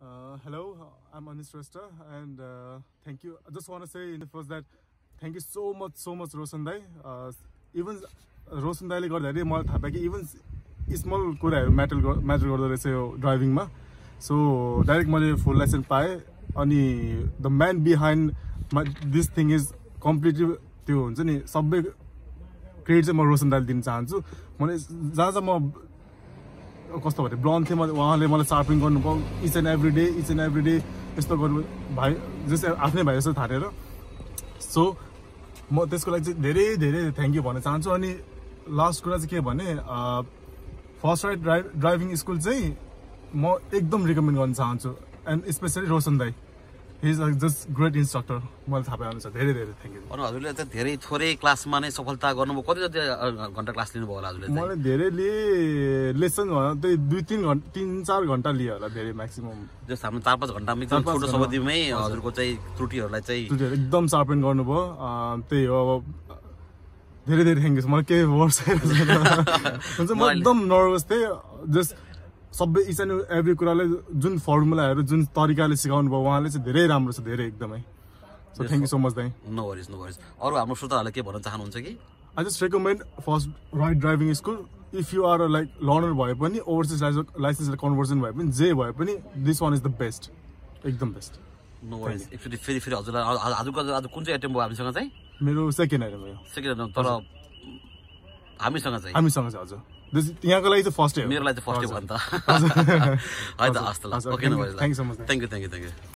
Uh, hello, I'm Anish Resta, and uh, thank you. I just want to say in the first that thank you so much, so much, Roshan Dai. Uh, even Roshan दाईले गर्दाखेरि मलाई थाहा पाएँ कि even small कुराहरू matter matter गर्दो रहेछ यो ड्राइभिङमा सो डाइरेक्ट मैले फुल लाइसेन्स पाएँ अनि द म्यान बिहाइन्ड मा दिस थिङ इज कम्प्लिटली त्यो हुन्छ नि सबै क्रेडिट चाहिँ म रोशन दाईले दिन चाहन्छु मैले जहाँ जहाँ म कस्तो भने ब्लन्ड थिएँ मैले उहाँले मलाई सार्पिङ गर्नु पाउँ each and every day each and every day यस्तो गर्नु भाइ जस्तै आफ्नै भाइ जस्तो थालेर। सो म त्यसको लागि चाहिँ धेरै धेरै थ्याङ्क यू भन्न चाहन्छु। अनि लास्ट कुरा चाहिँ के भने first ride drive driving school चाहिँ म एकदम रिकमेन्ड गर्न चाहन्छु। एन्ड स्पेसली रोशन दाई। हिज जस्ट ग्रेट इन्स्ट्रक्टर मलाई थाहा पाए अनुसार धेरै धेरै थ्याङ्क यू अरू हजुरले त धेरै थोरै क्लासमा नै सफलता गर्नुभयो। कति जति घन्टा क्लास लिनुभयो होला हजुरले चाहिँ? मैले धेरै लिएँ लेसन त्यही दुई तिन घन्टा तिन चार घन्टा लिएँ होला धेरै म्याक्सिमम् जस्तो हाम्रो चार पाँच घन्टामा एकदम छोटो। समयमै हजुरको चाहिँ त्रुटिहरूलाई चाहिँ एकदम सार्पेन गर्नुभयो। त्यही हो। अब धेरै धेरै थ्याङ्क यू मलाई केही वर्ड्स हुन्छ म एकदम नर्भस थिएँ। जस्ट सबै इच एन्ड एभ्री कुराले जुन फर्मुलाहरू जुन तरिकाले सिकाउनु भयो उहाँले चाहिँ धेरै राम्रो छ धेरै एकदमै। So thank you so much दाइ नो वरिज नो वरिज अरू हाम्रो श्रोताहरूले के भन्न चाहनुहुन्छ कि? I just recommend first right driving school if you are like learner भए पनि ओभरसिज लाइसेन्स कन्भर्सन भए पनि जे भए पनि this one is the best एकदम बेस्ट नो वरिज एकचोटि फेरि फेरि हजुरलाई आजको आज कुन चाहिँ एटेम्प भयो हामीसँग चाहिँ? मेरो सेकेन्ड आइटम हो यो सेकेन्ड एटेम्प तर हामीसँग चाहिँ? हामीसँग चाहिँ हजुर। यहाँको लागि चाहिँ फर्स्ट मेरो लागि चाहिँ फर्स्टै भयो नि त है त हस् त ल। Okay. Thank you thank you thank you